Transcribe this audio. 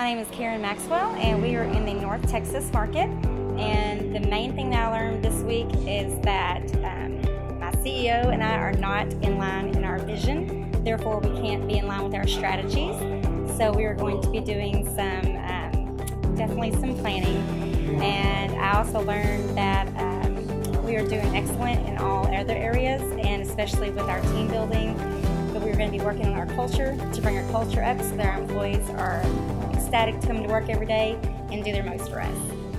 My name is Karen Maxwell, and we are in the North Texas market. And the main thing that I learned this week is that um, my CEO and I are not in line in our vision. Therefore, we can't be in line with our strategies. So we are going to be doing some, um, definitely some planning. And I also learned that um, we are doing excellent in all other areas, and especially with our team building. But we're going to be working on our culture to bring our culture up so that our employees are ecstatic to come to work every day and do their most for us.